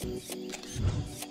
Thank you.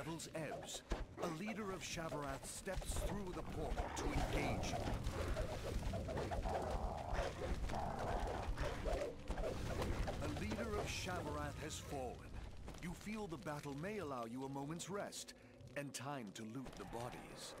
Battle's ebbs, a leader of Shavarath steps through the portal to engage you. A leader of Shavarath has fallen. You feel the battle may allow you a moment's rest and time to loot the bodies.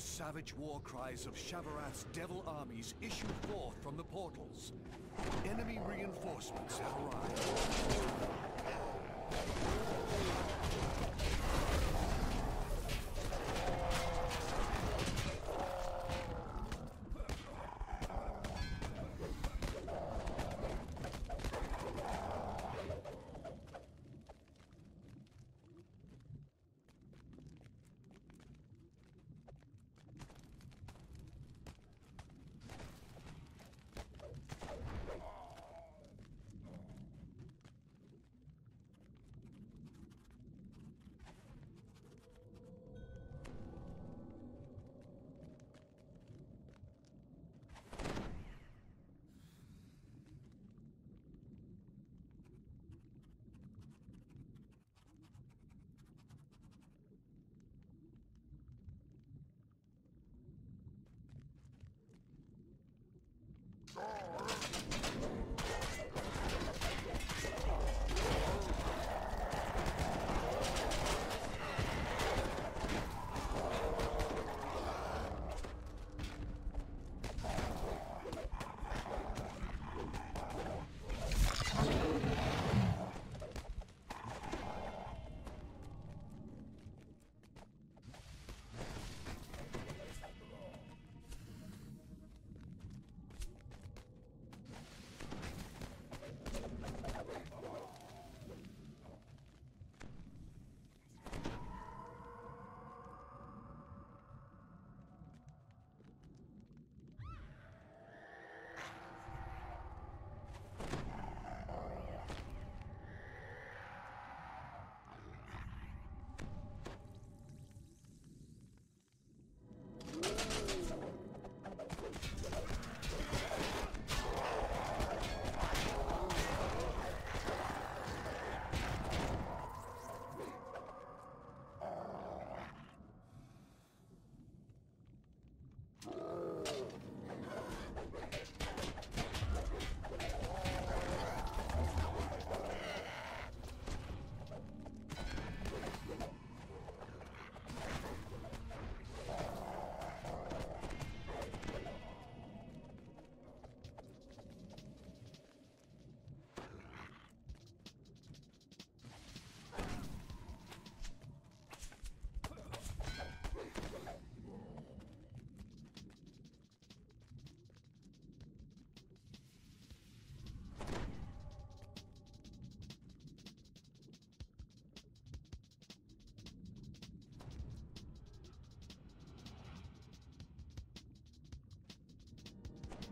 The savage war cries of Shavarath's devil armies issue forth from the portals. Enemy reinforcements have arrived.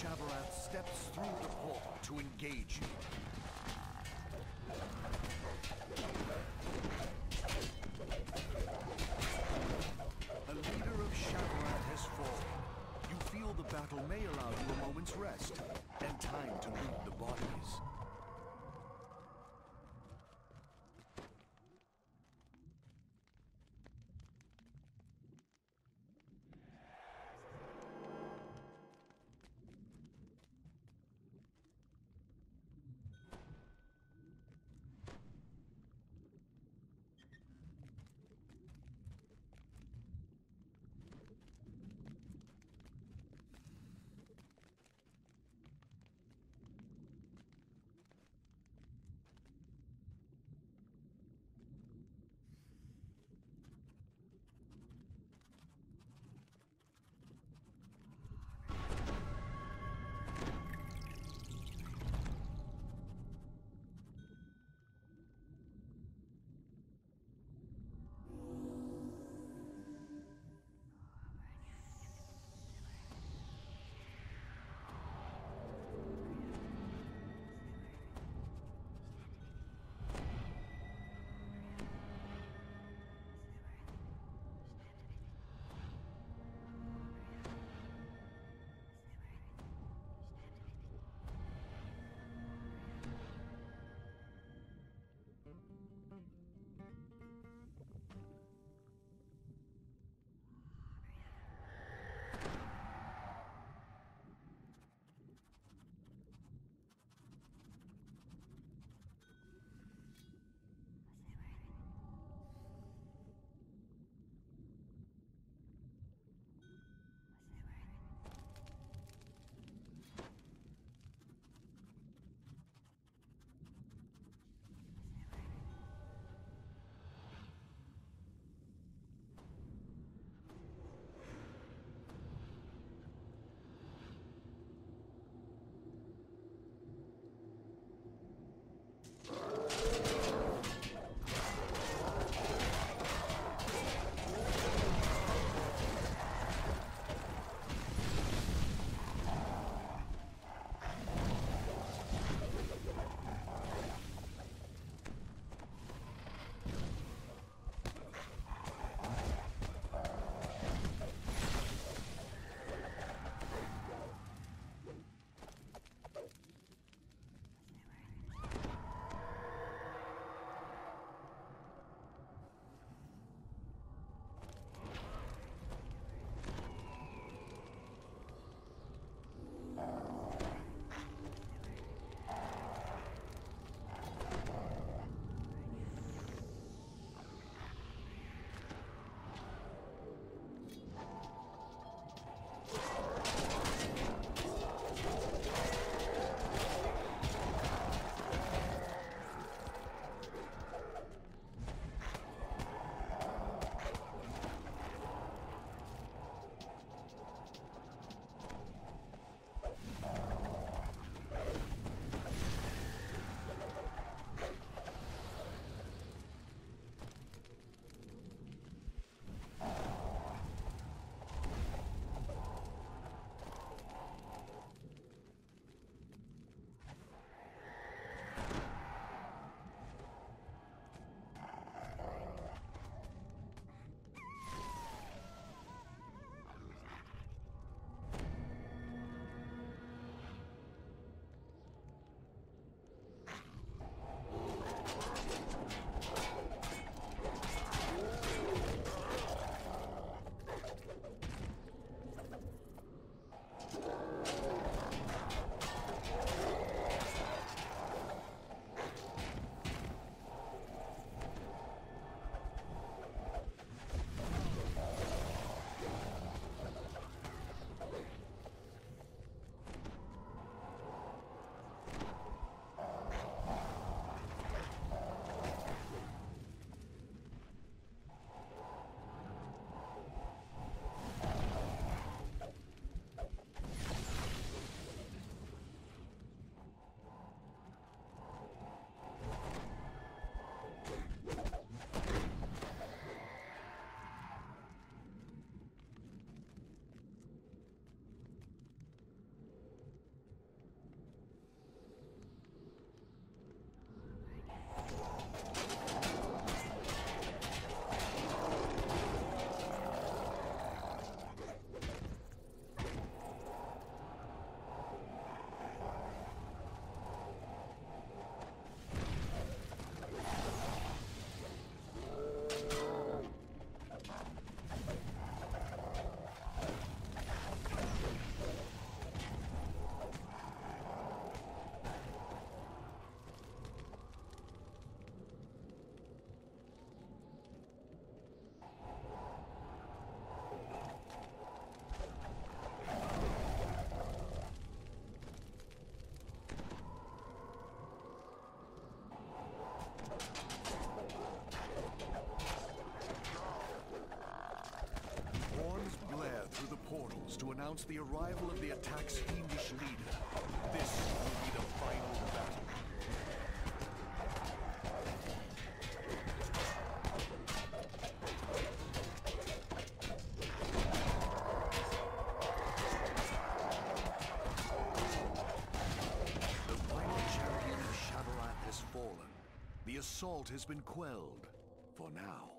Shavarath steps through the portal to engage you. A leader of Shavarath has fallen. You feel the battle may allow you a moment's rest and time to loot the bodies. announce the arrival of the attack's fiendish leader. This will be the final battle. The final champion of Shavarath has fallen. The assault has been quelled. For now.